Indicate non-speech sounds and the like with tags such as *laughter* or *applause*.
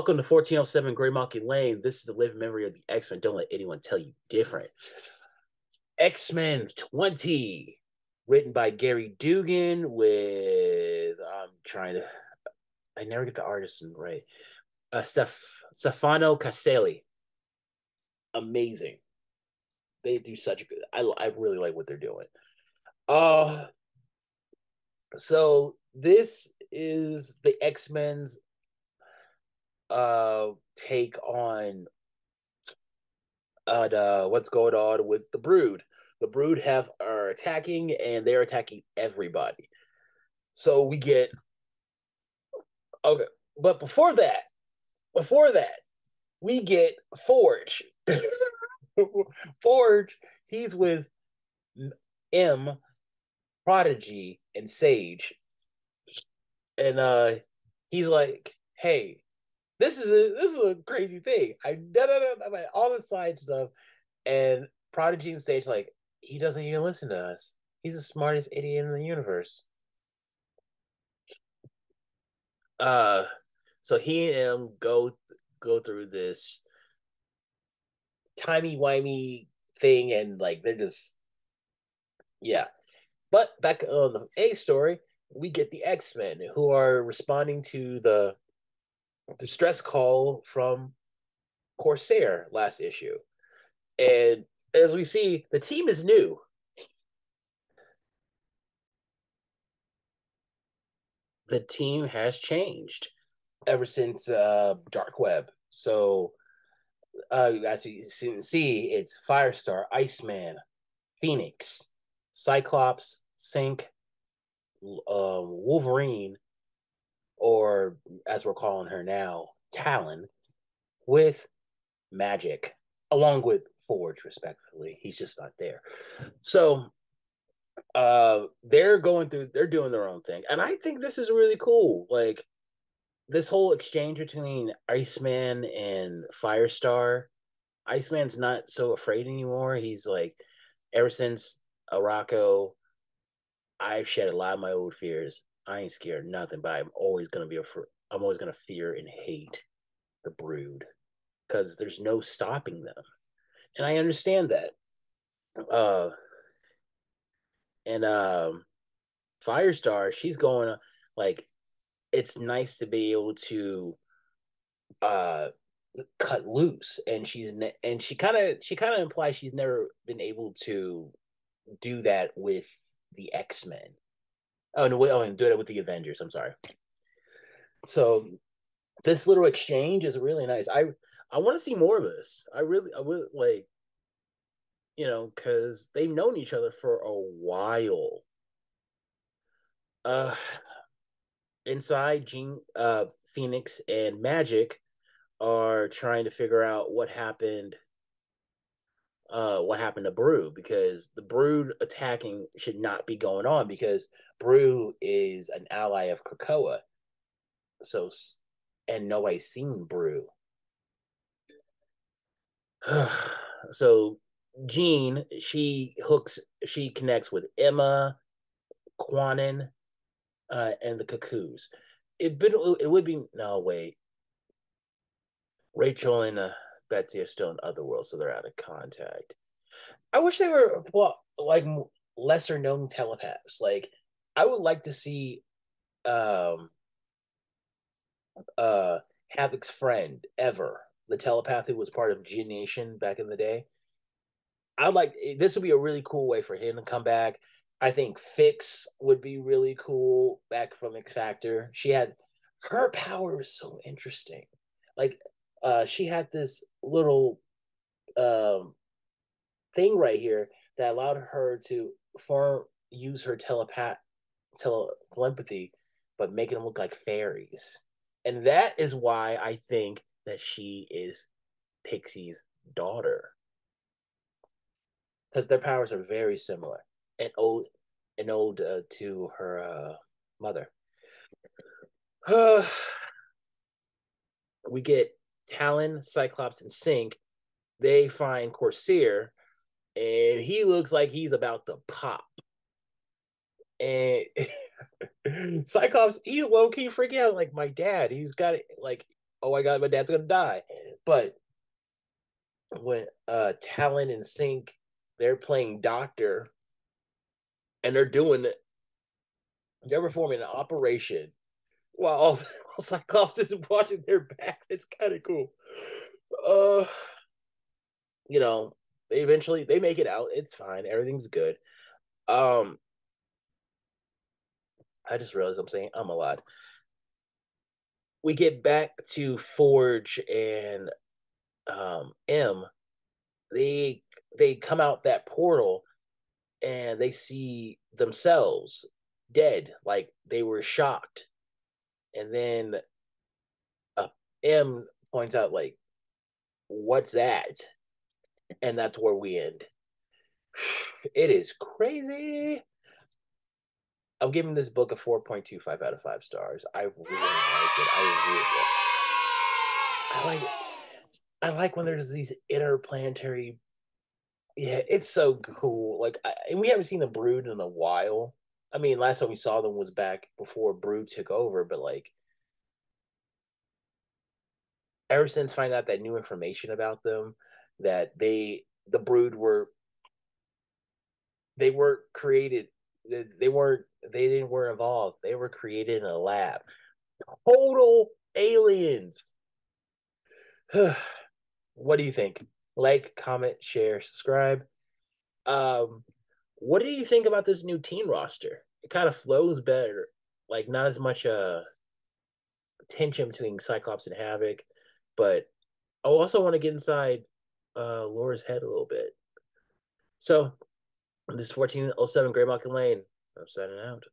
Welcome to 1407 Graymalkin Lane. This is the living memory of the X Men. Don't let anyone tell you different. X Men 20, written by Gary Duggan, with I'm trying to, I never get the artist right. Uh, Steph, Stefano Caselli. Amazing. They do such a good. I I really like what they're doing. Uh so this is the X Men's uh take on uh the, what's going on with the Brood. The Brood have are attacking and they're attacking everybody. So we get okay, but before that, before that, we get Forge. *laughs* Forge, he's with M, Prodigy, and Sage. And uh he's like, hey, this is a this is a crazy thing. I da, da, da, da, all the side stuff. And Prodigy and Sage, like, he doesn't even listen to us. He's the smartest idiot in the universe. Uh so he and him go go through this timey wimey thing and like they're just yeah but back on the a story we get the x-men who are responding to the distress call from corsair last issue. And as we see the team is new. The team has changed ever since uh dark web. So uh, as you can see, it's Firestar, Iceman, Phoenix, Cyclops, Synch, um, Wolverine, or as we're calling her now, Talon, with Magik, along with Forge, respectively. He's just not there. So uh they're going through they're doing their own thing. And I think this is really cool. Like this whole exchange between Iceman and Firestar, Iceman's not so afraid anymore. He's like, ever since Arakko, I've shed a lot of my old fears. I ain't scared nothing, but I'm always gonna be afraid. I'm always gonna fear and hate the Brood because there's no stopping them, and I understand that. Uh, and um, Firestar, she's going like it's nice to be able to uh cut loose and she's ne- and she kind of she kind of implies she's never been able to do that with the x-men oh no wait, oh and do it with the avengers i'm sorry. So this little exchange is really nice. I i want to see more of this. I really i would like you know because they've known each other for a while. Uh inside Jean, uh, Phoenix and Magik are trying to figure out what happened. Uh, what happened to Broo because the Brood attacking should not be going on because Broo is an ally of Krakoa. So, and nobody's seen Broo. *sighs* so, Jean, she hooks, she connects with Emma, Kwannon, uh, and the Cuckoos. It it would be no wait. Rachel and uh, Betsy are still in Otherworld, so they're out of contact. I wish they were well, like lesser known telepaths. Like I would like to see um uh Havok's friend ever, the telepath who was part of G Nation back in the day. I'd like this would be a really cool way for him to come back I think Fixx would be really cool back from X Factor. She had her power was so interesting. Like uh she had this little um thing right here that allowed her to form use her telepath tele, telepathy but making them look like fairies. And that is why I think that she is Pixie's daughter. Because their powers are very similar and old an ode uh, to her uh, mother. *sighs* we get Talon, Cyclops, and Synch. They find Corsair, and he looks like he's about to pop. And *laughs* Cyclops, he's low key freaking out like my dad. He's got it, like oh my god, my dad's gonna die. But when uh Talon and Synch, they're playing doctor and they're doing. They're performing an operation while all, *laughs* Cyclops is watching their backs. It's kind of cool. Uh, you know, they eventually they make it out. It's fine. Everything's good. Um, I just realized I'm saying I'm a lot. We get back to Forge and um M. They they come out that portal and they see themselves dead, like they were shocked. And then uh, M points out, like, what's that? And that's where we end. *sighs* It is crazy. I'm giving this book a 4.25 out of 5 stars. I really like it. I really I like I like when there's these interplanetary yeah, it's so cool. Like, I, and we haven't seen the Brood in a while. I mean, last time we saw them was back before Brood took over, but like, ever since finding out that new information about them, that they the Brood were they weren't created they weren't they didn't were evolved they were created in a lab. Total aliens. *sighs* What do you think? Like, comment, share, subscribe. Um, what do you think about this new team roster? It kind of flows better, like not as much uh tension between Cyclops and Havok, but I also want to get inside uh Laura's head a little bit. So this 1407 Graymalkin Lane. I'm signing out.